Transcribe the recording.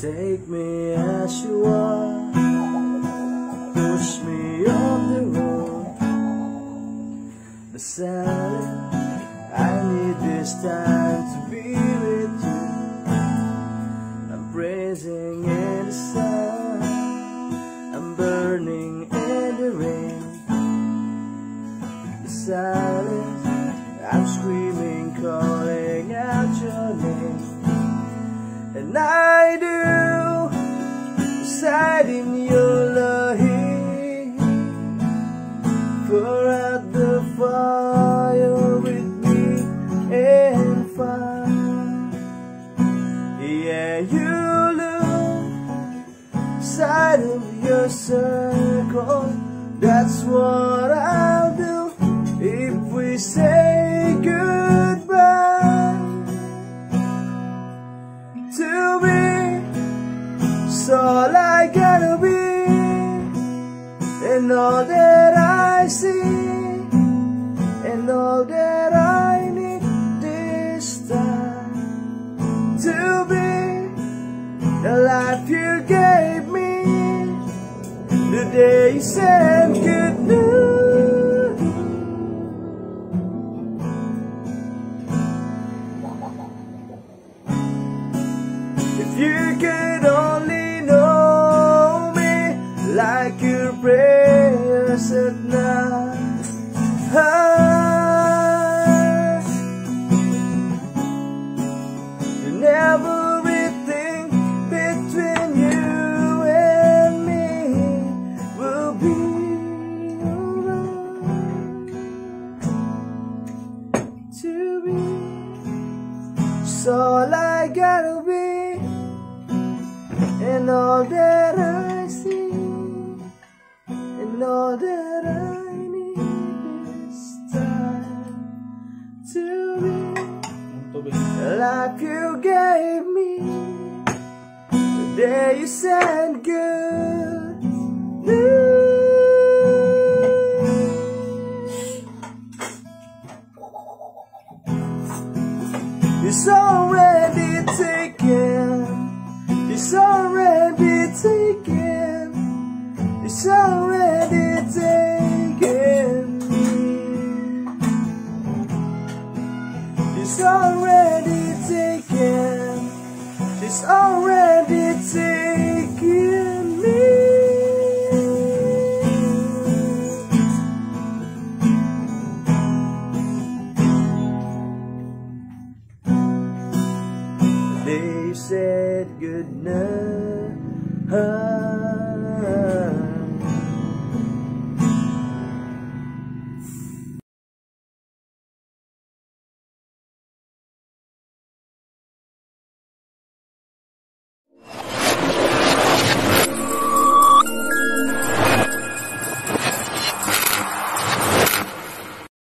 Take me as you are, push me off the road. The silence, I need this time to be with you. I'm praising in the sun, I'm burning in the rain. The silence, I'm screaming, calling out your name. In your love. Pour out the fire with me and find. Yeah, you look side of your circle. That's what I'll do if we say goodbye to be so and all that I see and all that I need this time to be the life you gave me. The day you said good news. If you could like your prayers at night. Ah, and everything between you and me will be alright. To be so all I gotta be and all that I like you gave me the day you said good news. It's already It's already taken. It's already taken me. They said good night.